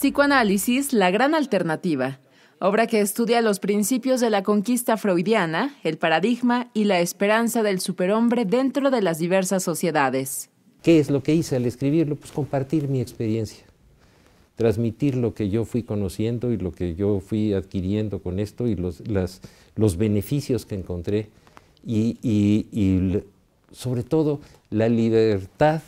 Psicoanálisis, la gran alternativa, obra que estudia los principios de la conquista freudiana, el paradigma y la esperanza del superhombre dentro de las diversas sociedades. ¿Qué es lo que hice al escribirlo? Pues compartir mi experiencia, transmitir lo que yo fui conociendo y lo que yo fui adquiriendo con esto y los, los beneficios que encontré y, y, sobre todo la libertad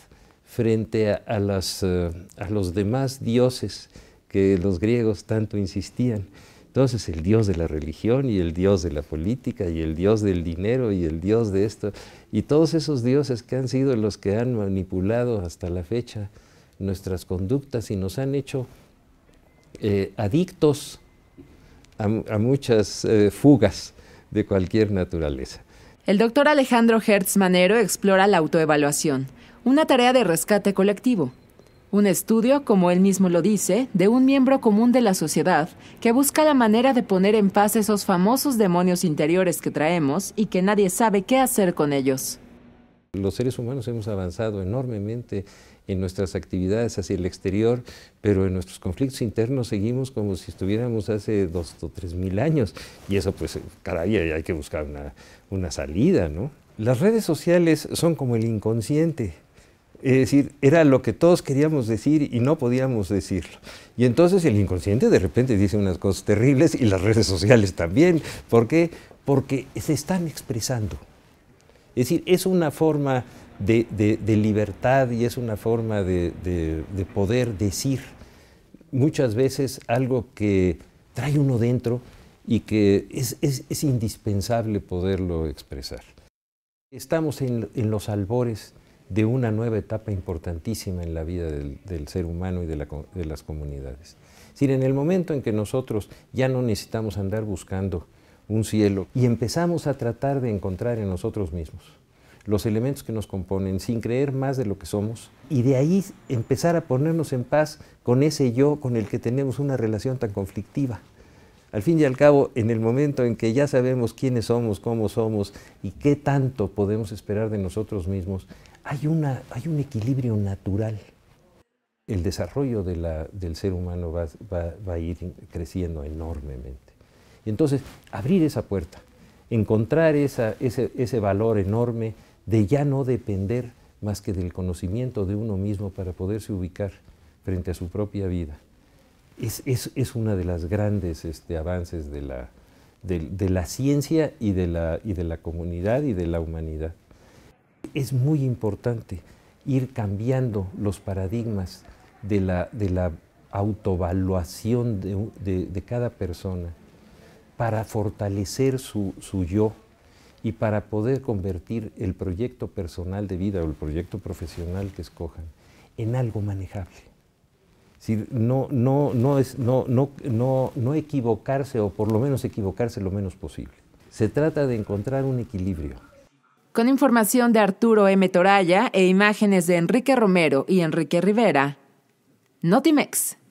frente a, eh, a los demás dioses que los griegos tanto insistían. Entonces el dios de la religión y el dios de la política y el dios del dinero y el dios de esto y todos esos dioses que han sido los que han manipulado hasta la fecha nuestras conductas y nos han hecho eh, adictos a, muchas eh, fugas de cualquier naturaleza. El doctor Alejandro Hertz Manero explora la autoevaluación una tarea de rescate colectivo. Un estudio, como él mismo lo dice, de un miembro común de la sociedad que busca la manera de poner en paz esos famosos demonios interiores que traemos y que nadie sabe qué hacer con ellos. Los seres humanos hemos avanzado enormemente en nuestras actividades hacia el exterior, pero en nuestros conflictos internos seguimos como si estuviéramos hace dos o tres mil años. Y eso, pues, caray, hay que buscar una, una salida, ¿no? Las redes sociales son como el inconsciente es decir, era lo que todos queríamos decir y no podíamos decirlo. Y entonces el inconsciente de repente dice unas cosas terribles y las redes sociales también. ¿Por qué? Porque se están expresando. Es decir, es una forma de, libertad y es una forma de, poder decir muchas veces algo que trae uno dentro y que es, indispensable poderlo expresar. Estamos en los albores de una nueva etapa importantísima en la vida del, ser humano y de, las comunidades. Es en el momento en que nosotros ya no necesitamos andar buscando un cielo y empezamos a tratar de encontrar en nosotros mismos los elementos que nos componen sin creer más de lo que somos y de ahí empezar a ponernos en paz con ese yo con el que tenemos una relación tan conflictiva. Al fin y al cabo, en el momento en que ya sabemos quiénes somos, cómo somos y qué tanto podemos esperar de nosotros mismos, hay, una, hay un equilibrio natural. El desarrollo del ser humano va, a ir creciendo enormemente. Y entonces, abrir esa puerta, encontrar ese, ese valor enorme de ya no depender más que del conocimiento de uno mismo para poderse ubicar frente a su propia vida. Es, es, una de las grandes este, avances de la, de, la ciencia y de la, y de la comunidad y de la humanidad. Es muy importante ir cambiando los paradigmas de la, de la autovaluación de, cada persona para fortalecer su, su yo y para poder convertir el proyecto personal de vida o el proyecto profesional que escojan en algo manejable. no, no, no, es, no, no, no, no equivocarse o por lo menos equivocarse lo menos posible. Se trata de encontrar un equilibrio con información de Arturo M. Toraya e imágenes de Enrique Romero y Enrique Rivera. Notimex.